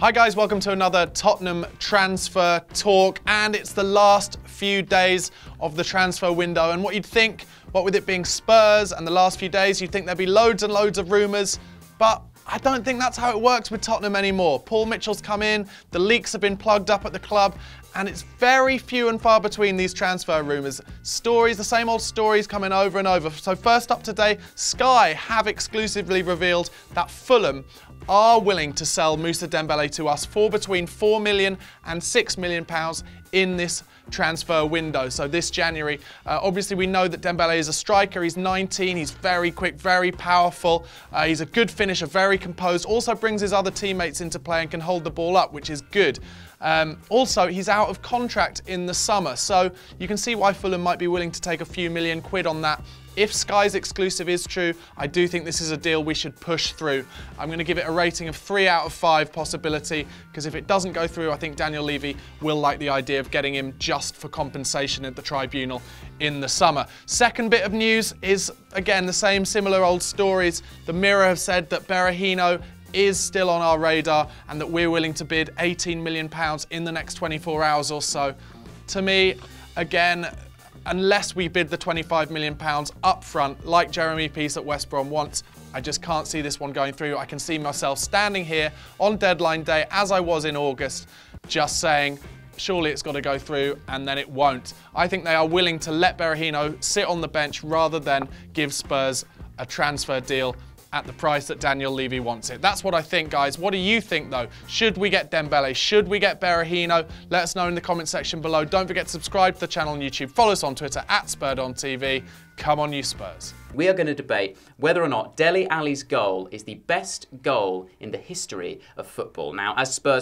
Hi guys, welcome to another Tottenham transfer talk. And it's the last few days of the transfer window. And what you'd think, what with it being Spurs and the last few days, you'd think there'd be loads and loads of rumours, but I don't think that's how it works with Tottenham anymore. Paul Mitchell's come in, the leaks have been plugged up at the club, and it's very few and far between these transfer rumours. Stories, the same old stories coming over and over. So first up today, Sky have exclusively revealed that Fulham are willing to sell Moussa Dembele to us for between 4 million and 6 million pounds in this transfer window. So this January, uh, obviously we know that Dembele is a striker. He's 19, he's very quick, very powerful. Uh, he's a good finisher, very composed. Also brings his other teammates into play and can hold the ball up, which is good. Um, also, he's out of contract in the summer, so you can see why Fulham might be willing to take a few million quid on that. If Sky's exclusive is true, I do think this is a deal we should push through. I'm going to give it a rating of 3 out of 5 possibility, because if it doesn't go through, I think Daniel Levy will like the idea of getting him just for compensation at the tribunal in the summer. Second bit of news is, again, the same similar old stories. The Mirror have said that Berahino is still on our radar and that we're willing to bid 18 million pounds in the next 24 hours or so. To me, again, unless we bid the 25 million pounds up front, like Jeremy Peace at West Brom wants, I just can't see this one going through. I can see myself standing here on deadline day, as I was in August, just saying, surely it's got to go through, and then it won't. I think they are willing to let Berahino sit on the bench rather than give Spurs a transfer deal at the price that Daniel Levy wants it. That's what I think, guys. What do you think, though? Should we get Dembele? Should we get Berahino? Let us know in the comment section below. Don't forget to subscribe to the channel on YouTube. Follow us on Twitter, at SpurredOnTV. Come on, you Spurs. We are going to debate whether or not Dele Alli's goal is the best goal in the history of football. Now, as Spurs